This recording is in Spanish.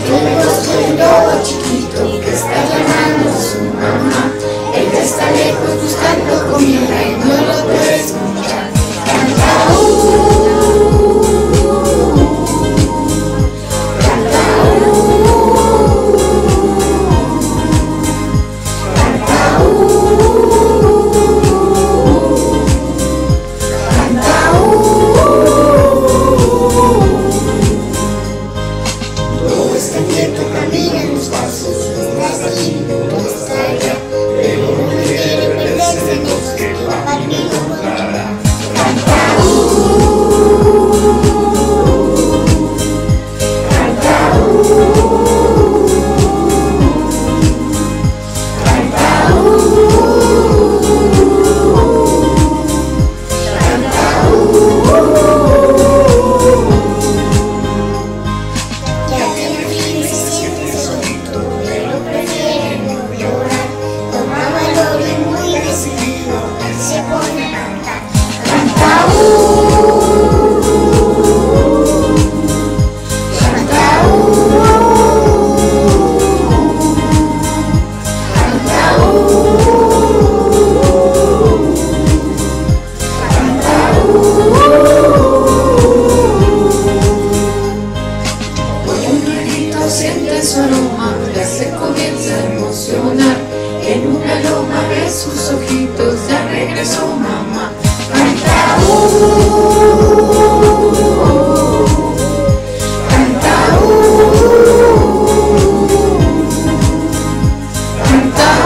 We us know what Quieto camina mis pasos, no allí, siente su aroma, ya se comienza a emocionar. En una loma ve sus ojitos, ya regresó mamá. Canta, uh, canta, canta.